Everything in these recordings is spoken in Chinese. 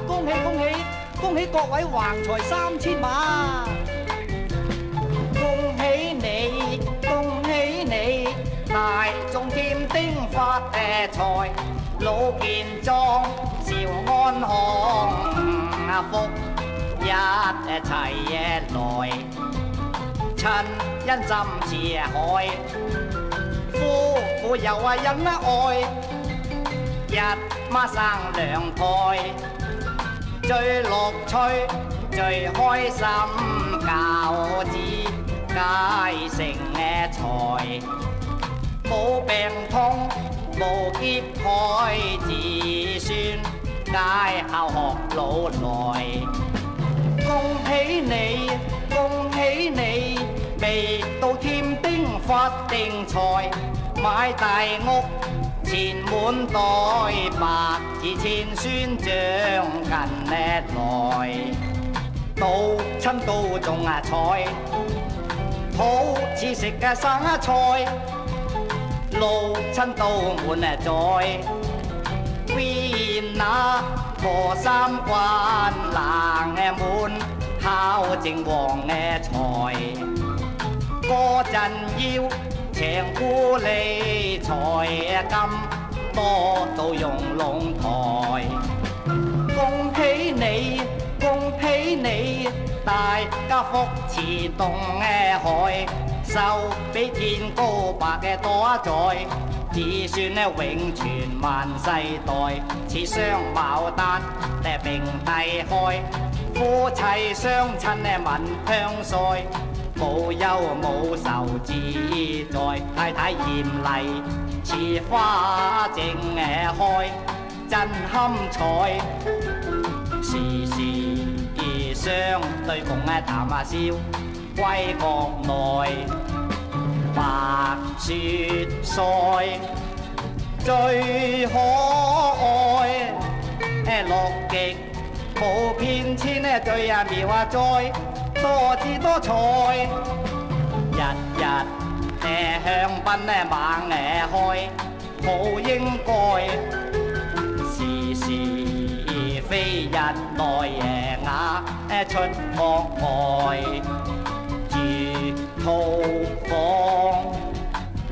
恭喜恭喜恭喜各位横財三千萬！恭喜你，恭喜你，大眾添丁發誒財，老健壯，兆安康，福一齊來，親恩浸似海，夫婦又啊恩愛，一孖生兩胎，最樂趣最開心，教子皆成嘅才，冇病痛冇劫害，子孫皆孝學老來。恭喜你，恭喜你，未到添丁發定財，買大屋錢滿袋，百子千孫將近來，到親都中啊菜，好似食嘅生菜，老親都滿啊載。那破三關冷嘅滿，孝正旺嘅財。嗰陣要請姑理財金，多到用龙台。恭喜你，恭喜你，大家福似東嘅海，壽比天高白嘅多载。子孙呢永存萬世代，似双牡丹呢并蒂開，夫妻相親咧聞香腮，无忧无愁自在，太太艳丽似花正开，真堪采。时时相对共啊谈啊笑，归国内白雪赛最可爱，诶乐极无遍千呢最啊妙啊哉。多姿多彩日日诶香槟呢猛诶开好应该时时而非日内夜哑出幕外住套房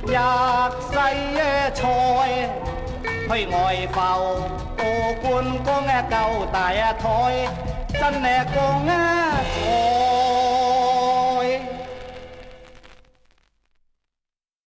日世一菜去外埠过观光一旧大一台真系光啊